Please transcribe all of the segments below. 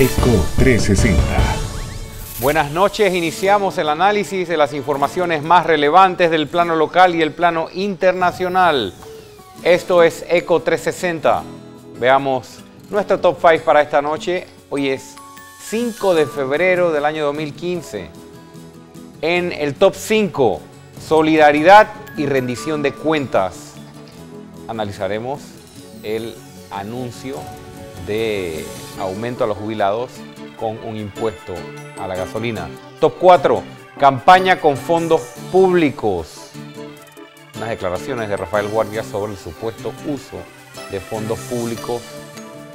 ECO 360. Buenas noches, iniciamos el análisis de las informaciones más relevantes del plano local y el plano internacional. Esto es ECO 360. Veamos nuestro top 5 para esta noche. Hoy es 5 de febrero del año 2015. En el top 5, solidaridad y rendición de cuentas. Analizaremos el anuncio de aumento a los jubilados con un impuesto a la gasolina. Top 4, campaña con fondos públicos. Unas declaraciones de Rafael Guardia sobre el supuesto uso de fondos públicos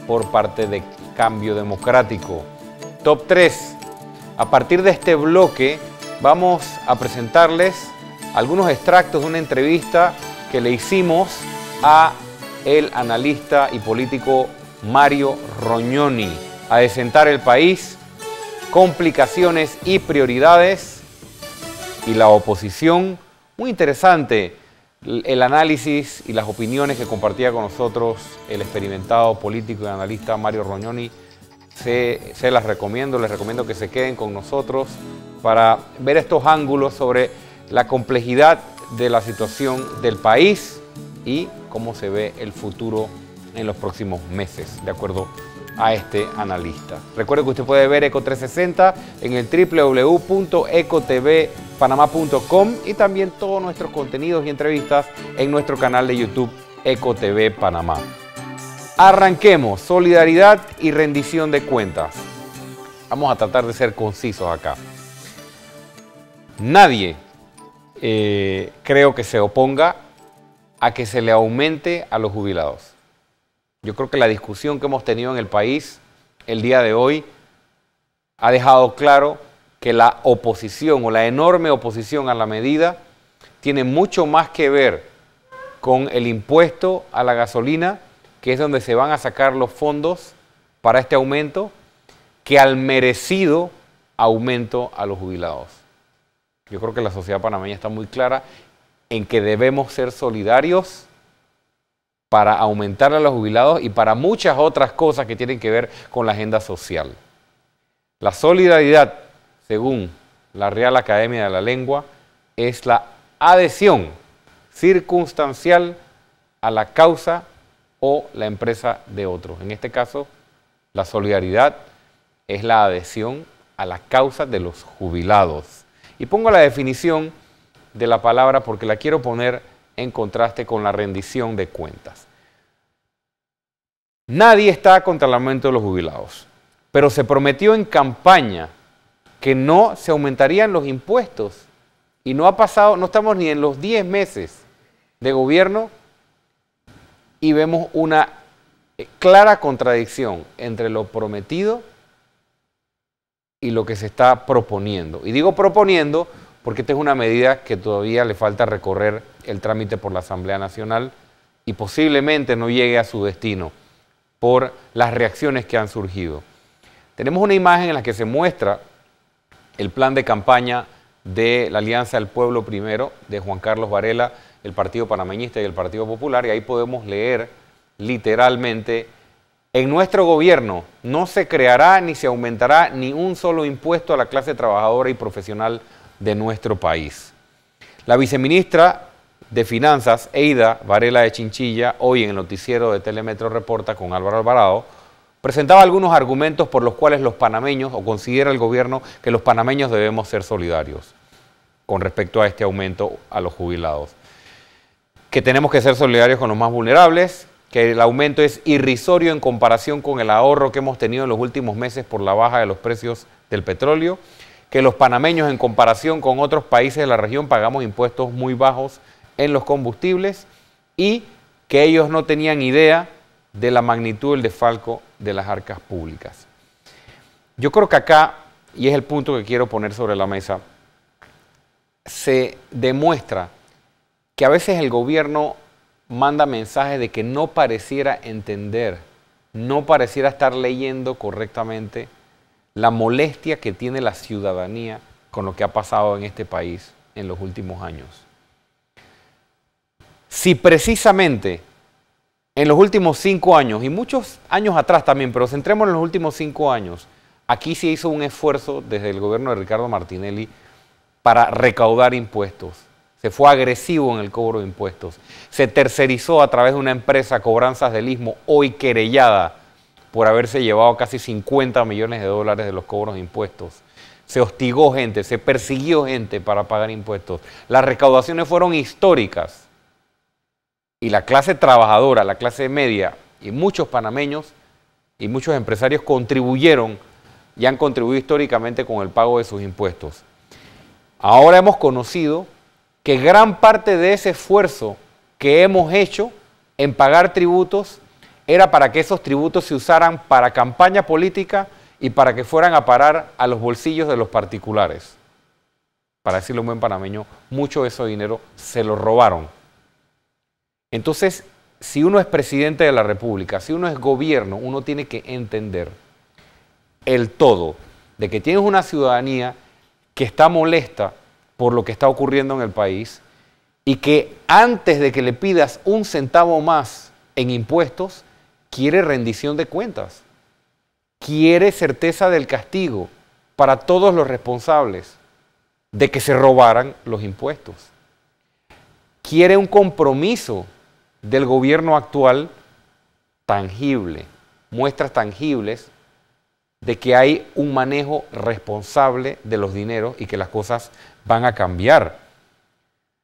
por parte de Cambio Democrático. Top 3, a partir de este bloque vamos a presentarles algunos extractos de una entrevista que le hicimos a el analista y político Mario Roñoni a desentar el país, complicaciones y prioridades y la oposición. Muy interesante el análisis y las opiniones que compartía con nosotros el experimentado político y analista Mario Roñoni. Se, se, las recomiendo, les recomiendo que se queden con nosotros para ver estos ángulos sobre la complejidad de la situación del país y cómo se ve el futuro en los próximos meses, de acuerdo a este analista. Recuerde que usted puede ver Eco 360 en el www.ecotvpanamá.com y también todos nuestros contenidos y entrevistas en nuestro canal de YouTube Eco TV Panamá. Arranquemos, solidaridad y rendición de cuentas. Vamos a tratar de ser concisos acá. Nadie eh, creo que se oponga a que se le aumente a los jubilados. Yo creo que la discusión que hemos tenido en el país el día de hoy ha dejado claro que la oposición o la enorme oposición a la medida tiene mucho más que ver con el impuesto a la gasolina, que es donde se van a sacar los fondos para este aumento, que al merecido aumento a los jubilados. Yo creo que la sociedad panameña está muy clara en que debemos ser solidarios para aumentar a los jubilados y para muchas otras cosas que tienen que ver con la agenda social. La solidaridad, según la Real Academia de la Lengua, es la adhesión circunstancial a la causa o la empresa de otros. En este caso, la solidaridad es la adhesión a la causa de los jubilados. Y pongo la definición de la palabra porque la quiero poner en contraste con la rendición de cuentas. Nadie está contra el aumento de los jubilados, pero se prometió en campaña que no se aumentarían los impuestos y no ha pasado, no estamos ni en los 10 meses de gobierno y vemos una clara contradicción entre lo prometido y lo que se está proponiendo. Y digo proponiendo porque esta es una medida que todavía le falta recorrer el trámite por la Asamblea Nacional y posiblemente no llegue a su destino por las reacciones que han surgido. Tenemos una imagen en la que se muestra el plan de campaña de la Alianza del Pueblo Primero, de Juan Carlos Varela, el Partido Panameñista y el Partido Popular, y ahí podemos leer literalmente, en nuestro gobierno no se creará ni se aumentará ni un solo impuesto a la clase trabajadora y profesional de nuestro país. La viceministra de Finanzas, Eida Varela de Chinchilla, hoy en el noticiero de Telemetro Reporta con Álvaro Alvarado, presentaba algunos argumentos por los cuales los panameños, o considera el gobierno que los panameños debemos ser solidarios con respecto a este aumento a los jubilados. Que tenemos que ser solidarios con los más vulnerables, que el aumento es irrisorio en comparación con el ahorro que hemos tenido en los últimos meses por la baja de los precios del petróleo, que los panameños en comparación con otros países de la región pagamos impuestos muy bajos en los combustibles y que ellos no tenían idea de la magnitud del desfalco de las arcas públicas. Yo creo que acá, y es el punto que quiero poner sobre la mesa, se demuestra que a veces el gobierno manda mensajes de que no pareciera entender, no pareciera estar leyendo correctamente la molestia que tiene la ciudadanía con lo que ha pasado en este país en los últimos años. Si precisamente en los últimos cinco años, y muchos años atrás también, pero centrémonos en los últimos cinco años, Aquí se hizo un esfuerzo desde el gobierno de Ricardo Martinelli para recaudar impuestos. Se fue agresivo en el cobro de impuestos. Se tercerizó a través de una empresa Cobranzas del Istmo, hoy querellada por haberse llevado casi 50 millones de dólares de los cobros de impuestos. Se hostigó gente, se persiguió gente para pagar impuestos. Las recaudaciones fueron históricas. Y la clase trabajadora, la clase media y muchos panameños y muchos empresarios contribuyeron y han contribuido históricamente con el pago de sus impuestos. Ahora hemos conocido que gran parte de ese esfuerzo que hemos hecho en pagar tributos era para que esos tributos se usaran para campaña política y para que fueran a parar a los bolsillos de los particulares. Para decirlo un buen panameño, mucho de ese dinero se lo robaron. Entonces, si uno es presidente de la República, si uno es gobierno, uno tiene que entender el todo de que tienes una ciudadanía que está molesta por lo que está ocurriendo en el país y que antes de que le pidas un centavo más en impuestos, quiere rendición de cuentas, quiere certeza del castigo para todos los responsables de que se robaran los impuestos. Quiere un compromiso del gobierno actual tangible, muestras tangibles de que hay un manejo responsable de los dineros y que las cosas van a cambiar.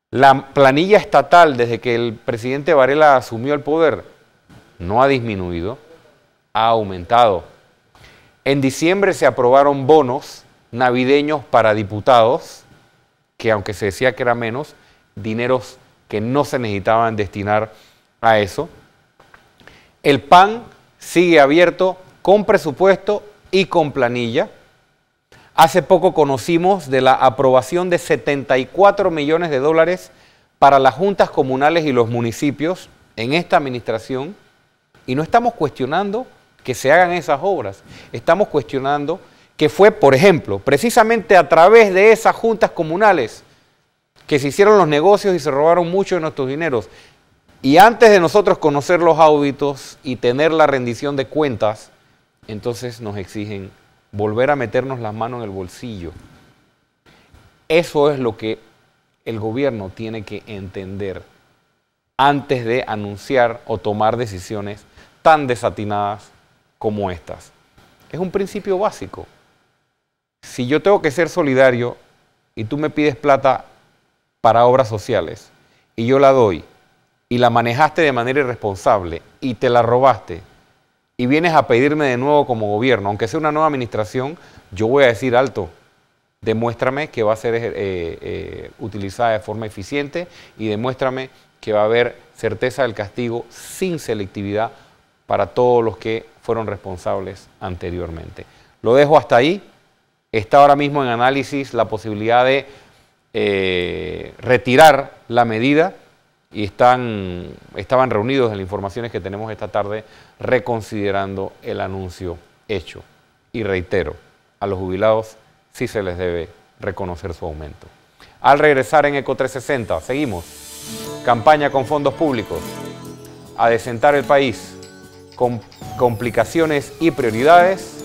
La planilla estatal desde que el presidente Varela asumió el poder no ha disminuido, ha aumentado. En diciembre se aprobaron bonos navideños para diputados, que aunque se decía que era menos, dineros que no se necesitaban destinar a eso. El PAN sigue abierto con presupuesto y con planilla. Hace poco conocimos de la aprobación de 74 millones de dólares para las juntas comunales y los municipios en esta administración y no estamos cuestionando que se hagan esas obras, estamos cuestionando que fue, por ejemplo, precisamente a través de esas juntas comunales que se hicieron los negocios y se robaron mucho de nuestros dineros. Y antes de nosotros conocer los auditos y tener la rendición de cuentas, entonces nos exigen volver a meternos las manos en el bolsillo. Eso es lo que el gobierno tiene que entender antes de anunciar o tomar decisiones tan desatinadas como estas. Es un principio básico. Si yo tengo que ser solidario y tú me pides plata para obras sociales y yo la doy y la manejaste de manera irresponsable y te la robaste y vienes a pedirme de nuevo como gobierno, aunque sea una nueva administración, yo voy a decir alto, demuéstrame que va a ser eh, eh, utilizada de forma eficiente y demuéstrame que va a haber certeza del castigo sin selectividad para todos los que fueron responsables anteriormente. Lo dejo hasta ahí. Está ahora mismo en análisis la posibilidad de eh, retirar la medida y están, estaban reunidos en las informaciones que tenemos esta tarde reconsiderando el anuncio hecho. Y reitero, a los jubilados sí se les debe reconocer su aumento. Al regresar en ECO 360, seguimos. Campaña con fondos públicos. A desentar el país con complicaciones y prioridades.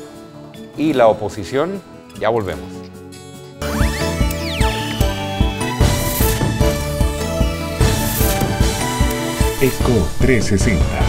Y la oposición, ya volvemos. ECO 360